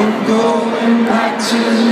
I'm going back to